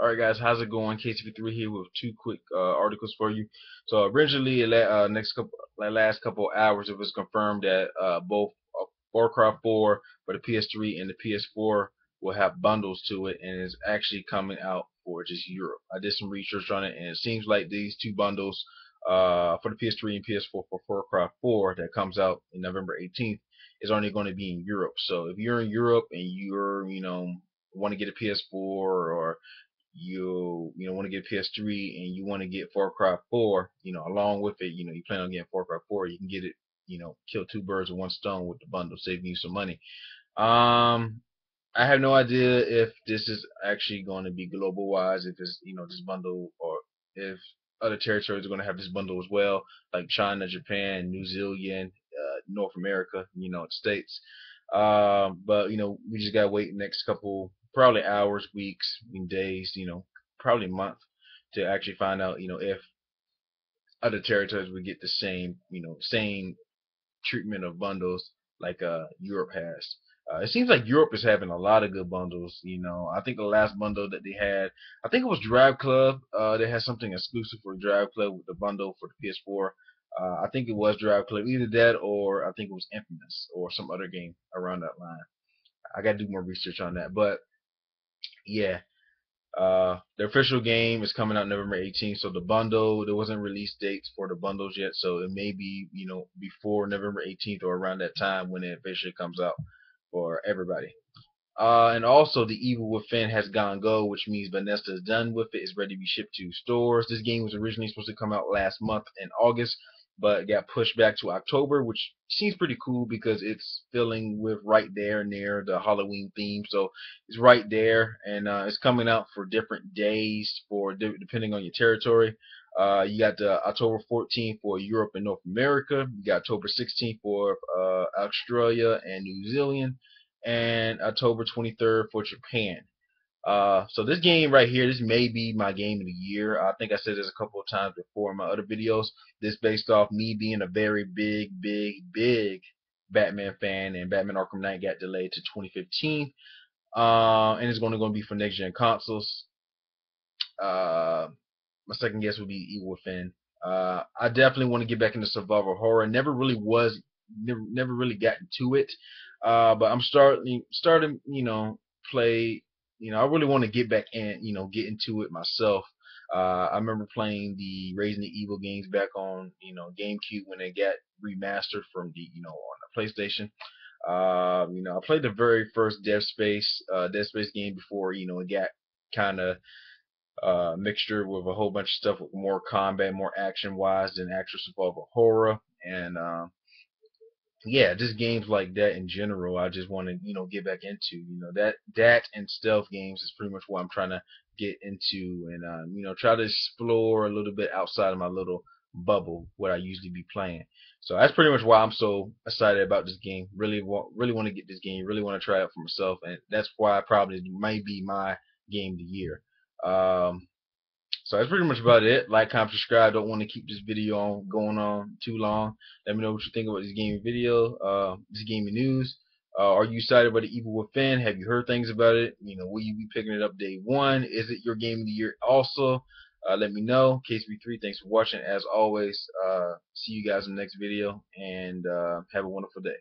Alright guys, how's it going? CaseyV3 here with two quick uh, articles for you. So originally, uh, next couple, last couple hours, it was confirmed that uh, both uh, Far Cry 4 for the PS3 and the PS4 will have bundles to it, and it's actually coming out for just Europe. I did some research on it, and it seems like these two bundles uh, for the PS3 and PS4 for Far Cry 4 that comes out in November 18th is only going to be in Europe. So if you're in Europe and you're, you know, want to get a PS4 or you you know want to get PS3 and you want to get Far Cry 4, you know, along with it, you know, you plan on getting Far Cry 4, you can get it, you know, kill two birds with one stone with the bundle, saving you some money. Um, I have no idea if this is actually going to be global wise, if it's you know this bundle or if other territories are going to have this bundle as well, like China, Japan, New Zealand, uh, North America, you know, States. Um, but you know, we just gotta wait next couple probably hours, weeks, days, you know, probably month to actually find out, you know, if other territories would get the same, you know, same treatment of bundles like uh Europe has. Uh, it seems like Europe is having a lot of good bundles. You know, I think the last bundle that they had, I think it was Drive Club. Uh, they had something exclusive for Drive Club with the bundle for the PS4. Uh, I think it was Drive Club, either that or I think it was Infamous or some other game around that line. I got to do more research on that, but yeah. Uh, the official game is coming out November 18th. So the bundle, there wasn't release dates for the bundles yet. So it may be, you know, before November 18th or around that time when it officially comes out for everybody. Uh, and also, The Evil Within has gone go, which means Bethesda is done with it. It's ready to be shipped to stores. This game was originally supposed to come out last month in August, but got pushed back to October, which seems pretty cool because it's filling with right there near the Halloween theme. So it's right there, and uh, it's coming out for different days for depending on your territory. Uh, you got the October 14th for Europe and North America. You got October 16th for uh, Australia and New Zealand, and October 23rd for Japan. Uh, so this game right here, this may be my game of the year. I think I said this a couple of times before in my other videos. This based off me being a very big, big, big Batman fan, and Batman Arkham Knight got delayed to 2015. Uh, and it's going to, be for next gen consoles. Uh, my second guess would be Evil Within. Uh, I definitely want to get back into survival horror. Never really was, never, never really gotten to it. Uh, but I'm starting, starting, you know, play you know, I really want to get back and you know get into it myself. Uh, I remember playing the Resident Evil games back on you know GameCube when they got remastered from the you know on the PlayStation. Uh, you know, I played the very first Dead Space uh, Dead Space game before you know it got kind of uh, mixture with a whole bunch of stuff with more combat, more action wise than actual survival horror. And uh, yeah, just games like that in general, I just want to you know get back into. You know that that and stealth games is pretty much what I'm trying to get into, and uh, you know try to explore a little bit outside of my little bubble what I usually be playing. So that's pretty much why I'm so excited about this game. Really want really want to get this game. Really want to try it for myself, and that's why probably might be my game of the year. Um, so that's pretty much about it. Like, comment, subscribe. Don't want to keep this video on going on too long. Let me know what you think about this gaming video, uh, this gaming news. Uh, are you excited about the Evil Within? Have you heard things about it? You know, will you be picking it up day one? Is it your game of the year also? Uh, let me know. CaseyV3, thanks for watching. As always, uh, see you guys in the next video, and uh, have a wonderful day.